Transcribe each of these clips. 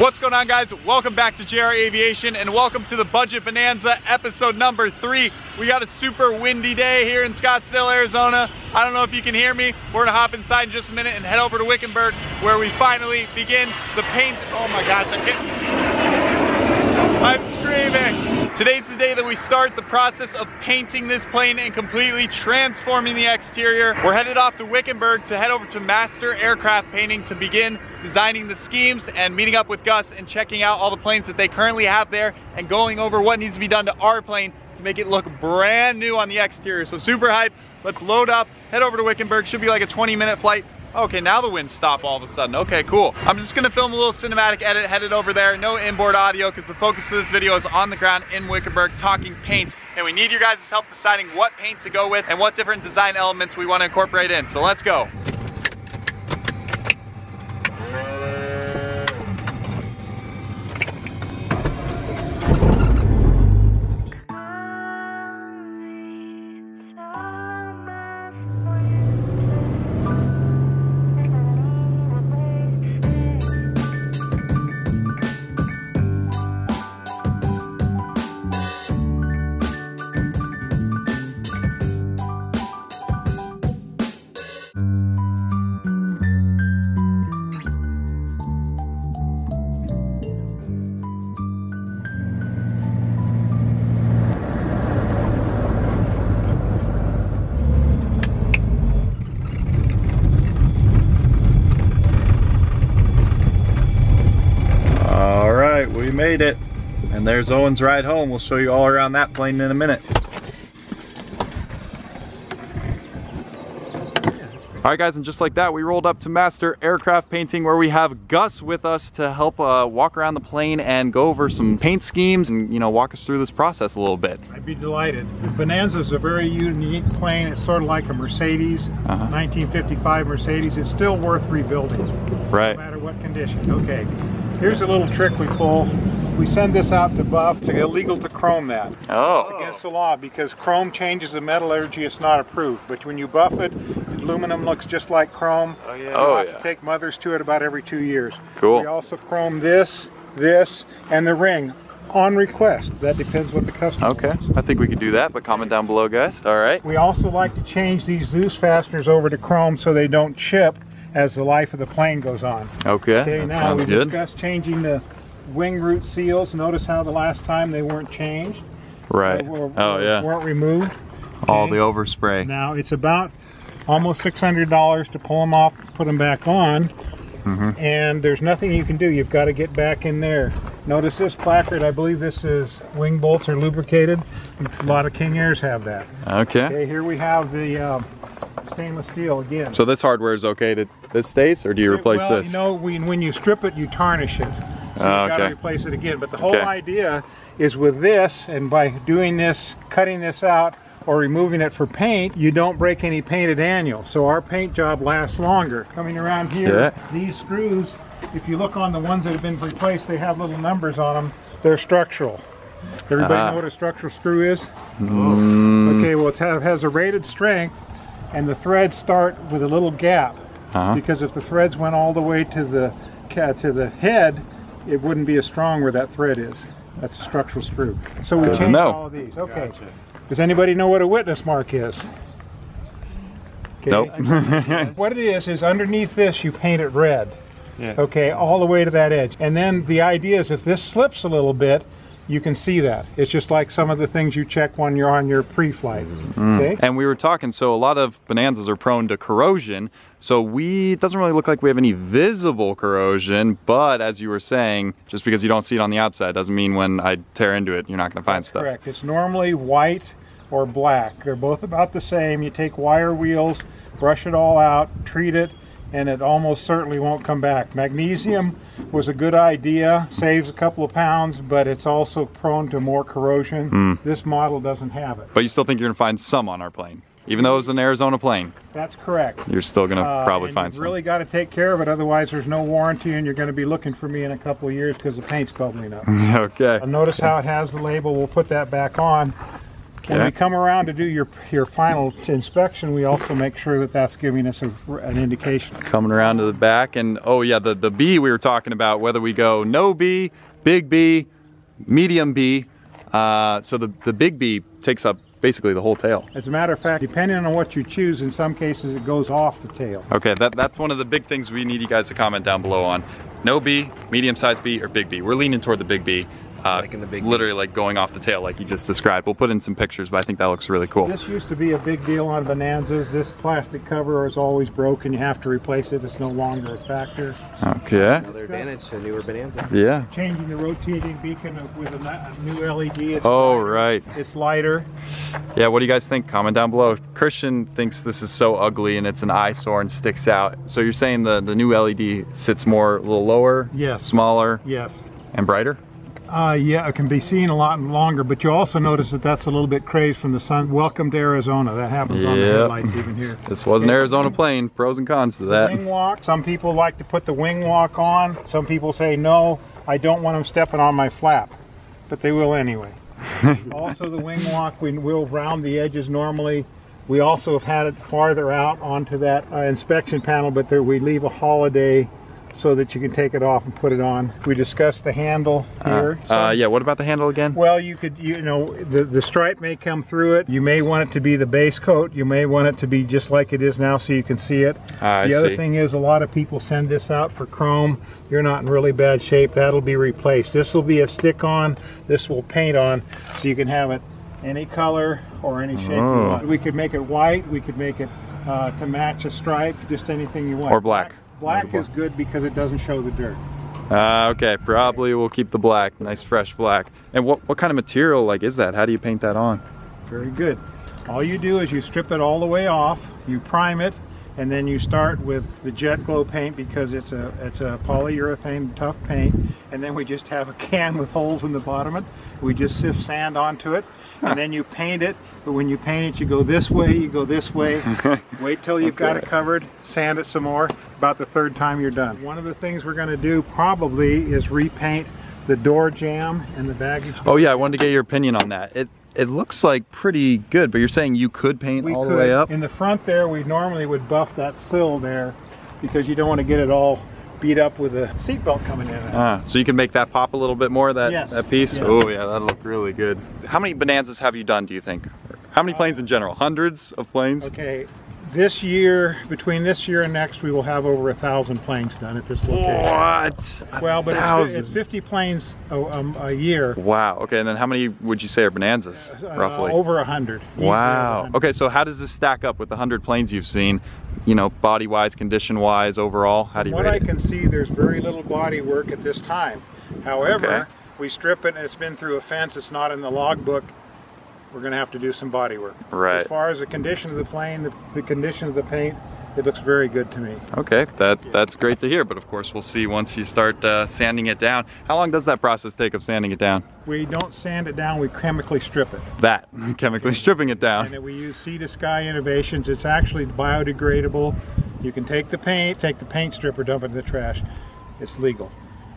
What's going on guys? Welcome back to JR Aviation and welcome to the Budget Bonanza episode number three. We got a super windy day here in Scottsdale, Arizona. I don't know if you can hear me. We're gonna hop inside in just a minute and head over to Wickenburg where we finally begin the paint. Oh my gosh, I can't. I'm screaming. Today's the day that we start the process of painting this plane and completely transforming the exterior. We're headed off to Wickenburg to head over to Master Aircraft Painting to begin designing the schemes and meeting up with Gus and checking out all the planes that they currently have there and going over what needs to be done to our plane to make it look brand new on the exterior. So super hype. Let's load up, head over to Wickenburg. Should be like a 20 minute flight. Okay, now the winds stop all of a sudden. Okay, cool. I'm just gonna film a little cinematic edit headed over there. No inboard audio because the focus of this video is on the ground in Wickenburg talking paints. And we need your guys' help deciding what paint to go with and what different design elements we wanna incorporate in. So let's go. There's Owen's ride home. We'll show you all around that plane in a minute. All right guys, and just like that, we rolled up to Master Aircraft Painting where we have Gus with us to help uh, walk around the plane and go over some paint schemes and, you know, walk us through this process a little bit. I'd be delighted. Bonanza is a very unique plane. It's sort of like a Mercedes, Uh-huh. 1955 Mercedes. It's still worth rebuilding, Right. no matter what condition. Okay, here's a little trick we pull. We send this out to buff. It's illegal to chrome that. Oh. It's Oh, against the law because chrome changes the metallurgy. It's not approved. But when you buff it, aluminum looks just like chrome. Oh yeah. Oh, have yeah. to take mothers to it about every two years. Cool. We also chrome this, this, and the ring on request. That depends what the customer. okay. wants. I think we could do that, but comment down below, guys. All right. We also like to change these loose fasteners over to chrome so they don't chip as the life of the plane goes on. Okay, Okay, that now sounds we good. discussed changing the wing root seals. Notice how the last time they weren't changed. Right. Oh, yeah. Weren't removed. All the overspray. Now it's about almost $600 to pull them off, put them back on. Mm-hmm. And there's nothing you can do. You've got to get back in there. Notice this placard. I believe this is wing bolts are lubricated. A lot of King Airs have that. Okay. Okay, here we have the um, stainless steel again. So this hardware is okay to this stays, or do you replace well, this? you know, when, when you strip it, you tarnish it. So Oh, you've got to replace it again. But the whole Okay. idea is with this, and by doing this, cutting this out, or removing it for paint, you don't break any painted annual. So our paint job lasts longer. Coming around here, Yeah. these screws, if you look on the ones that have been replaced, they have little numbers on them. They're structural. Everybody Ah. know what a structural screw is? Mm, Okay, well it has a rated strength, and the threads start with a little gap. Uh-huh. Because if the threads went all the way to the to the head, it wouldn't be as strong where that thread is. That's a structural screw. So we Good changed know. all of these. Okay. Does anybody know what a witness mark is? Okay. Nope. what it is is underneath this you paint it red. Yeah. Okay, all the way to that edge. And then the idea is if this slips a little bit, you can see that. It's just like some of the things you check when you're on your pre-flight. Mm-hmm. Mm-hmm. Okay? And we were talking, so a lot of bonanzas are prone to corrosion. So we, it doesn't really look like we have any visible corrosion, but as you were saying, just because you don't see it on the outside doesn't mean when I tear into it, you're not gonna find That's stuff. correct. It's normally white or black. They're both about the same. You take wire wheels, brush it all out, treat it, and it almost certainly won't come back. Magnesium was a good idea, saves a couple of pounds, but it's also prone to more corrosion. Hmm. This model doesn't have it. But you still think you're gonna find some on our plane. Even though it was an Arizona plane, That's correct. you're still gonna Uh, probably find you've some. really got to take care of it, otherwise there's no warranty, and you're going to be looking for me in a couple of years because the paint's bubbling up. okay. Uh, Notice how it has the label. We'll put that back on. When we come around to do your your final inspection, we also make sure that that's giving us a, an indication. Coming around to the back and oh yeah, the, the B we were talking about, whether we go no B, big B, medium B. Uh, so the, the big B takes up basically the whole tail. As a matter of fact, depending on what you choose, in some cases it goes off the tail. Okay, that, that's one of the big things we need you guys to comment down below on. No B, medium sized B, or big B. We're leaning toward the big B. Uh, Liking the big literally like going off the tail like you just described. We'll put in some pictures, but I think that looks really cool. This used to be a big deal on Bonanzas. This plastic cover is always broken. You have to replace it. It's no longer a factor. Okay. Another advantage to newer Bonanza. Yeah. Changing the rotating beacon with a, a new LED. It's Oh, lighter. right. It's lighter. Yeah, what do you guys think? Comment down below. Christian thinks this is so ugly and it's an eyesore and sticks out. So you're saying the, the new LED sits more, a little lower, Yes. smaller, Yes. and brighter? Uh, yeah, it can be seen a lot longer, but you also notice that that's a little bit crazed from the sun. Welcome to Arizona. That happens on the Yep. headlights even here. This was an Arizona plane. Pros and cons to that. Wing walk. Some people like to put the wing walk on. Some people say, no, I don't want them stepping on my flap, but they will anyway. also, the wing walk, we will round the edges normally. We also have had it farther out onto that uh, inspection panel, but there we leave a holiday so that you can take it off and put it on. We discussed the handle here. Uh, yeah, what about the handle again? Well, you could, you know, the, the stripe may come through it. You may want it to be the base coat. You may want it to be just like it is now so you can see it. I the other see. thing is a lot of people send this out for chrome. You're not in really bad shape. That'll be replaced. This will be a stick on. This will paint on so you can have it any color or any shape Oh. you want. We could make it white. We could make it uh, to match a stripe, just anything you want. Or black. Black is good because it doesn't show the dirt. Uh, okay, probably we'll keep the black. Nice fresh black. And what, what kind of material like is that? How do you paint that on? Very good. All you do is you strip it all the way off, you prime it, and then you start with the Jet Glo paint because it's a it's a polyurethane tough paint, and then we just have a can with holes in the bottom of it. We just sift sand onto it, and then you paint it. But when you paint it, you go this way, you go this way. Wait till you've got it covered, sand it some more. About the third time you're done. One of the things we're going to do probably is repaint the door jamb and the baggage. Oh yeah, I wanted to get your opinion on that. It it looks like pretty good, but you're saying you could paint We all could. the way up? In the front there, we normally would buff that sill there because you don't want to get it all beat up with a seatbelt coming in. Ah, so you can make that pop a little bit more, that, Yes, that piece? yes. Oh yeah, that'll look really good. How many Bonanzas have you done, do you think? How many planes in general? Hundreds of planes? Okay, this year, between this year and next, we will have over a thousand planes done at this location. What? A Well, but it's, it's 50 planes a, um, a year. Wow, okay, and then how many would you say are Bonanzas, uh, roughly? over a hundred. Easily over Wow. 100. Okay, so how does this stack up with the 100 planes you've seen? You know, body-wise, condition-wise, overall? How do you From what I it? can see, there's very little body work at this time. However, Okay. we strip it and it's been through a fence. It's not in the logbook. We're going to have to do some body work. Right. As far as the condition of the plane, the, the condition of the paint, it looks very good to me. Okay, that that's great to hear, but of course we'll see once you start uh, sanding it down. How long does that process take of sanding it down? We don't sand it down. We chemically strip it. That, chemically stripping it And down. then we use Sea to Sky Innovations. It's actually biodegradable. You can take the paint, take the paint stripper, dump it in the trash. It's legal.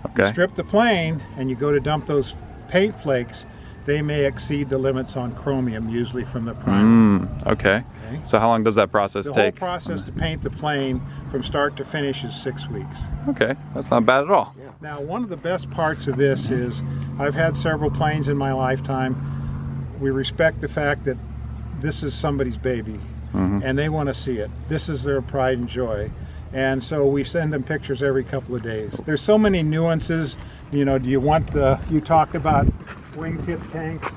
Okay. strip the plane and you go to dump those paint flakes, they may exceed the limits on chromium, usually from the primer. Mm, okay. Okay. So how long does that process take? The whole process to paint the plane from start to finish is six weeks. Okay, that's not bad at all. Yeah. Now, one of the best parts of this is I've had several planes in my lifetime. We respect the fact that this is somebody's baby Mhm. and they want to see it. This is their pride and joy. And so we send them pictures every couple of days. There's so many nuances. You know, do you want the, you talked about wingtip tanks.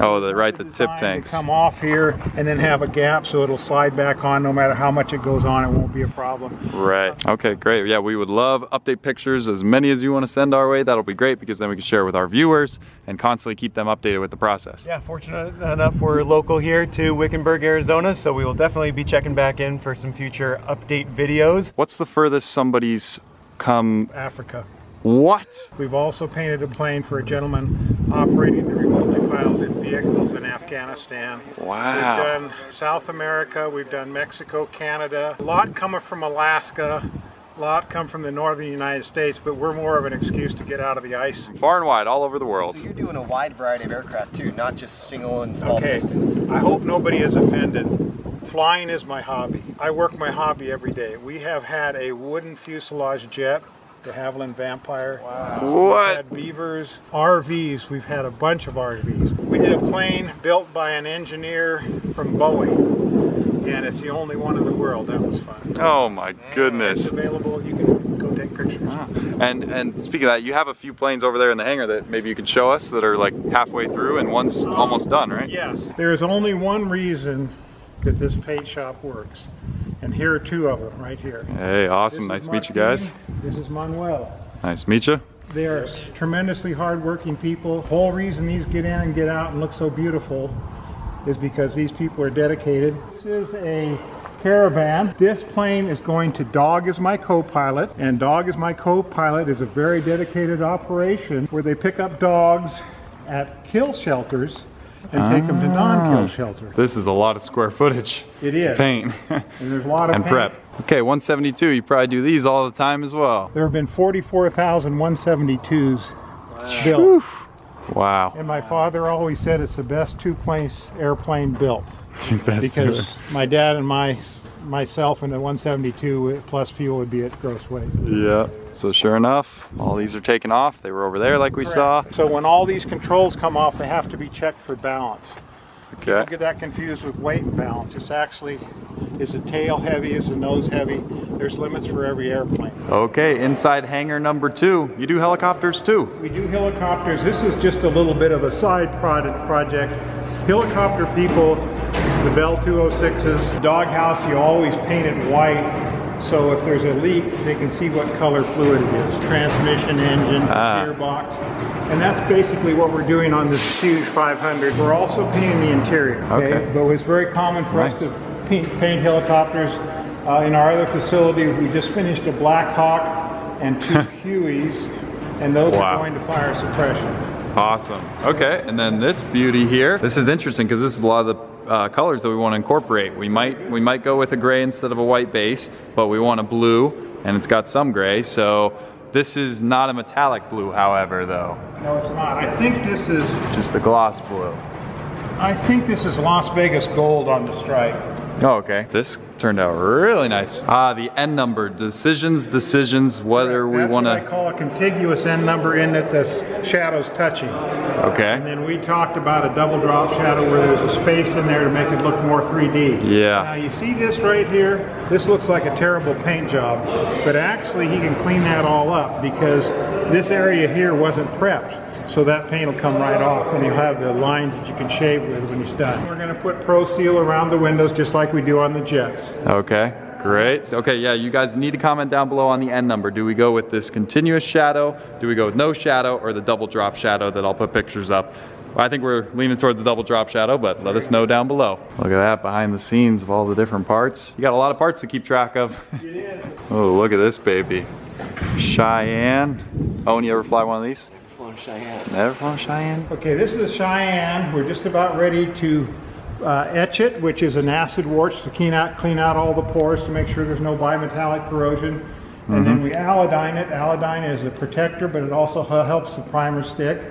Oh, the right, the tip Designed to tanks. Come off here and then have a gap so it'll slide back on no matter how much it goes on. It won't be a problem. Right. Okay, great. Yeah, we would love update pictures as many as you want to send our way. That'll be great because then we can share with our viewers and constantly keep them updated with the process. Yeah, fortunate enough we're local here to Wickenburg, Arizona, so we will definitely be checking back in for some future update videos. What's the furthest somebody's come? Africa. What? We've also painted a plane for a gentleman operating the remotely piloted vehicles in Afghanistan. Wow. We've done South America, we've done Mexico, Canada. A lot coming from Alaska. A lot come from the northern United States, but we're more of an excuse to get out of the ice. Far and wide, all over the world. So you're doing a wide variety of aircraft too, not just single and small Okay, pistons. I hope nobody is offended. Flying is my hobby. I work my hobby every day. We have had a wooden fuselage jet, de Havilland Vampire. We've What? had beavers, RVs. We've had a bunch of RVs. We did a plane built by an engineer from Boeing, and it's the only one in the world. That was fun. Oh my It's goodness. available. You can go take pictures. And and speaking of that, you have a few planes over there in the hangar that maybe you can show us that are like halfway through and one's um, almost done, right? Yes. There is only one reason that this paint shop works, and here are two of them right here. Hey, awesome. This Nice to meet you guys. This is Manuel. Nice to meet you. They are tremendously hardworking people. The whole reason these get in and get out and look so beautiful is because these people are dedicated. This is a caravan. This plane is going to Dog is my co-pilot, and Dog is my co-pilot is a very dedicated operation where they pick up dogs at kill shelters and take them to ah. non-kill shelters. This is a lot of square footage. It is. paint And there's a lot of and paint. prep. Okay, 172. You probably do these all the time as well. There have been 44,172s built. Wow. And my father always said it's the best two-place airplane built Best because my dad and my myself and the 172 plus fuel would be at gross weight. Yeah. So sure enough, all these are taken off. They were over there like we saw. So when all these controls come off, they have to be checked for balance. Don't Okay. get that confused with weight and balance. It's actually is the tail heavy, is the nose heavy? There's limits for every airplane. Okay, inside hangar number two. You do helicopters too. We do helicopters. This is just a little bit of a side product project. Helicopter people, the Bell 206s, doghouse, you always paint it white. So if there's a leak, they can see what color fluid it is. Transmission, engine, Ah. gearbox. And that's basically what we're doing on this huge 500. We're also painting the interior. Okay. But it's very common for us to paint, paint helicopters. Uh, in our other facility, we just finished a Black Hawk and two Hueys, and those Wow. are going to fire suppression. Awesome. Okay, and then this beauty here. This is interesting because this is a lot of the uh, colors that we want to incorporate. We might we might go with a gray instead of a white base, but we want a blue, and it's got some gray. So this is not a metallic blue, however, though, No, it's not. I think this is. just a gloss blue. I think this is Las Vegas gold on the stripe. Oh, okay. This turned out really nice. Ah, the N number decisions, decisions. Whether we That's want what I to. call a contiguous N number in that the shadow's touching. Okay. And then we talked about a double drop shadow where there's a space in there to make it look more 3D. Yeah. Now you see this right here? This looks like a terrible paint job, but actually he can clean that all up because this area here wasn't prepped. So that paint will come right off and you'll have the lines that you can shave with when it's done. We're gonna put Pro Seal around the windows just like we do on the jets. Okay. Great. Okay, yeah, you guys need to comment down below on the N number. Do we go with this continuous shadow? Do we go with no shadow or the double drop shadow that I'll put pictures up? I think we're leaning toward the double drop shadow, but let us know down below. Look at that behind the scenes of all the different parts. You got a lot of parts to keep track of. oh, look at this baby. Cheyenne. Oh, and you ever fly one of these? Flown to Cheyenne. Never flown Cheyenne? Okay, this is a Cheyenne. We're just about ready to uh, etch it, which is an acid warts to clean out, clean out all the pores to make sure there's no bimetallic corrosion. And then we alodine it. Alodine is a protector, but it also helps the primer stick.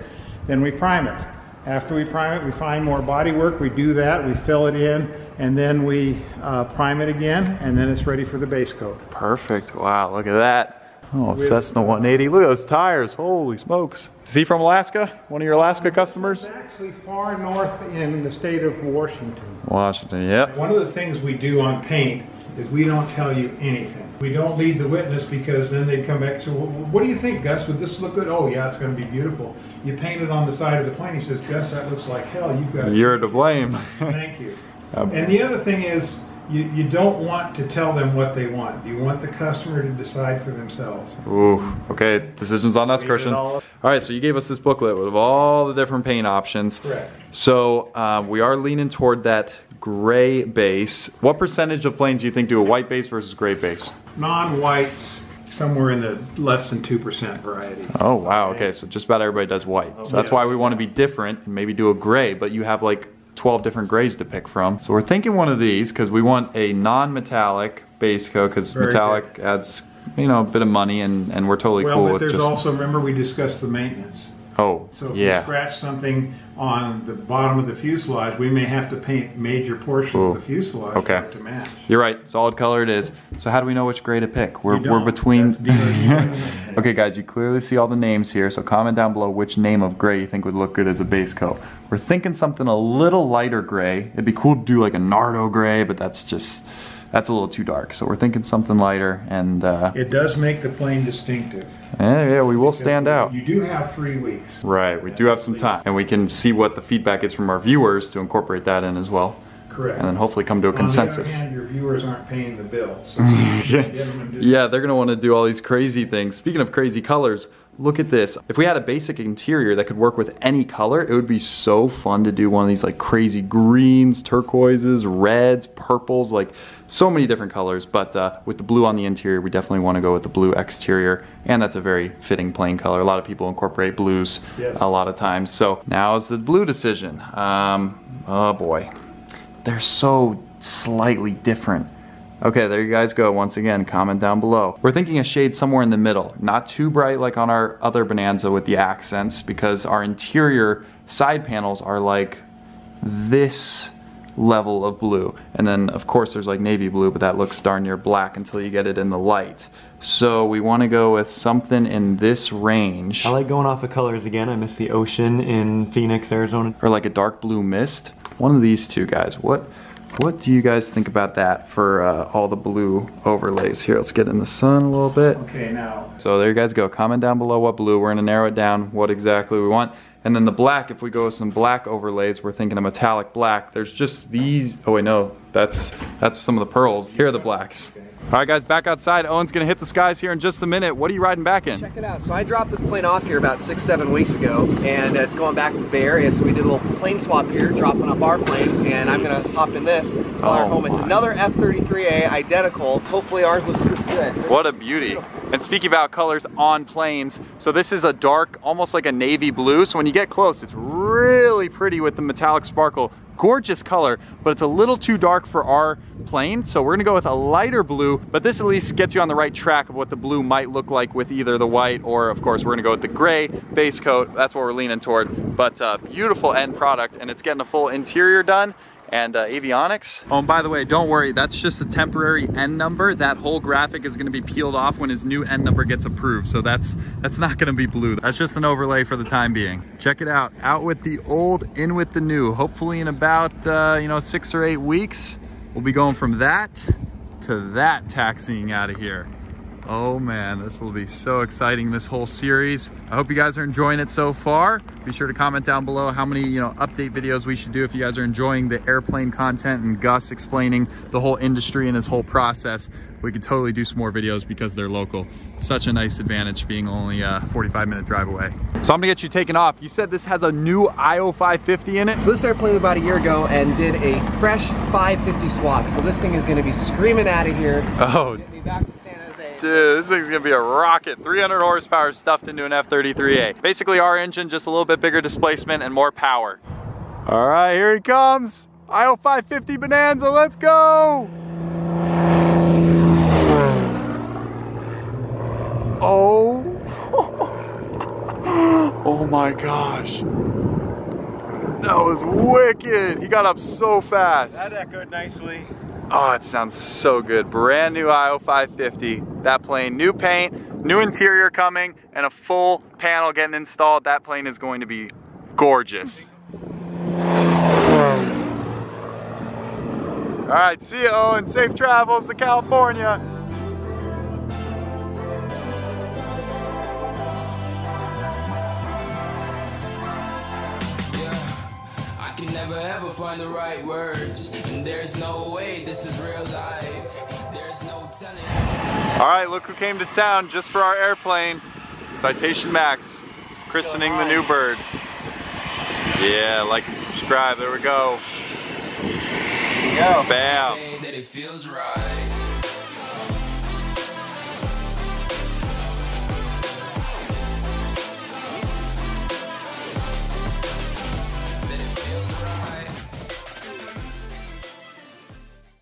Then we prime it. After we prime it, we find more body work. We do that, we fill it in, and then we uh, prime it again, and then it's ready for the base coat. Perfect. Wow, look at that. Oh, Cessna 180. Look at those tires. Holy smokes. Is he from Alaska? One of your Alaska customers? Actually far north in the state of Washington. Washington, yep. One of the things we do on paint is we don't tell you anything. We don't lead the witness because then they'd come back and say, well, what do you think, Gus? Would this look good? Oh, yeah, it's going to be beautiful. You paint it on the side of the plane. He says, Gus, that looks like hell. You've got to. You're to blame. Thank you. Um, and the other thing is, you, you don't want to tell them what they want. You want the customer to decide for themselves. Ooh, okay, decisions on us, Christian. all All up. right, so you gave us this booklet with all the different paint options. Correct. So uh, we are leaning toward that gray base. What percentage of planes do you think do a white base versus gray base? Non-whites, somewhere in the less than 2% variety. Oh wow, okay, so just about everybody does white. So that's Yes. why we want to be different and maybe do a gray, but you have like 12 different grays to pick from. So we're thinking one of these because we want a non-metallic base coat because metallic adds you know, a bit of money and, and we're totally Well, cool but with there's just, also, remember we discussed the maintenance. Oh, So if you yeah. scratch something on the bottom of the fuselage, we may have to paint major portions Ooh. of the fuselage Okay. to match. You're right, solid color it is. So how do we know which gray to pick? We're, we're between. That's dealer's choice. okay, guys, you clearly see all the names here. So comment down below which name of gray you think would look good as a base coat. We're thinking something a little lighter gray. It'd be cool to do like a Nardo gray, but that's just that's a little too dark. So we're thinking something lighter, and uh, It does make the plane distinctive. yeah, yeah, we will stand out. You do have three weeks. Right, we do have some time, and we can see what the feedback is from our viewers to incorporate that in as well, Correct. and then hopefully come to a consensus. On other hand, your viewers aren't paying the bill. So them. Yeah, they're gonna want to do all these crazy things. Speaking of crazy colors, look at this. If we had a basic interior that could work with any color, it would be so fun to do one of these like crazy greens, turquoises, reds, purples, like so many different colors. But uh, with the blue on the interior, we definitely want to go with the blue exterior, and that's a very fitting plain color. A lot of people incorporate blues Yes. a lot of times. So now is the blue decision. Um, oh boy, they're so slightly different. Okay, there you guys go. Once again, comment down below. We're thinking a shade somewhere in the middle. Not too bright like on our other Bonanza with the accents because our interior side panels are like this level of blue. And then of course there's like navy blue, but that looks darn near black until you get it in the light. So we want to go with something in this range. I like going off of colors again. I miss the ocean in Phoenix, Arizona. or like a dark blue mist. One of these two guys. What what do you guys think about that for uh, all the blue overlays? Here, let's get in the sun a little bit. Okay, now So there you guys go. Comment down below what blue. We're gonna narrow it down what exactly we want. And then the black, if we go with some black overlays, we're thinking a metallic black. There's just these, oh wait, no, that's that's some of the pearls. Here are the blacks. All right guys, back outside. Owen's gonna hit the skies here in just a minute. What are you riding back in? Check it out. So I dropped this plane off here about six, seven weeks ago, and uh, it's going back to the Bay Area. So we did a little plane swap here, dropping off our plane, and I'm gonna hop in this while Oh our home. It's another F-33A, identical. Hopefully ours looks good. What a beauty. And speaking about colors on planes, so this is a dark, almost like a navy blue. So when you get close, it's really pretty with the metallic sparkle. Gorgeous color, but it's a little too dark for our plane. So we're gonna go with a lighter blue, but this at least gets you on the right track of what the blue might look like with either the white or of course we're gonna go with the gray base coat. That's what we're leaning toward. But uh, beautiful end product and it's getting a full interior done and uh, avionics. Oh, and by the way, don't worry, that's just a temporary N number. That whole graphic is gonna be peeled off when his new N number gets approved. So that's that's not gonna be blue. That's just an overlay for the time being. Check it out, out with the old, in with the new. Hopefully in about, uh, you know, six or eight weeks, we'll be going from that to that taxiing out of here. Oh man, this will be so exciting, this whole series. I hope you guys are enjoying it so far. Be sure to comment down below how many, you know, update videos we should do if you guys are enjoying the airplane content and Gus explaining the whole industry and his whole process. We could totally do some more videos because they're local. Such a nice advantage being only a 45 minute drive away. So I'm gonna get you taken off. You said this has a new IO 550 in it? So this airplane about a year ago and did a fresh 550 swap. So this thing is gonna be screaming out of here. Oh, Dude, this thing's gonna be a rocket. 300 horsepower stuffed into an F-33A. Basically our engine, just a little bit bigger displacement and more power. All right, here he comes. IO 550 Bonanza, let's go! Oh. oh my gosh. That was wicked. He got up so fast. That echoed nicely. Oh, it sounds so good. Brand new IO 550. That plane, new paint, new interior coming, and a full panel getting installed. That plane is going to be gorgeous. All right, see you, Owen. Safe travels to California. Never ever find the right words. And there's no way this is real life. There's no telling. All right, look who came to town just for our airplane. Citation Max, christening the new bird. Yeah, like and subscribe. There we go. Go. Bam.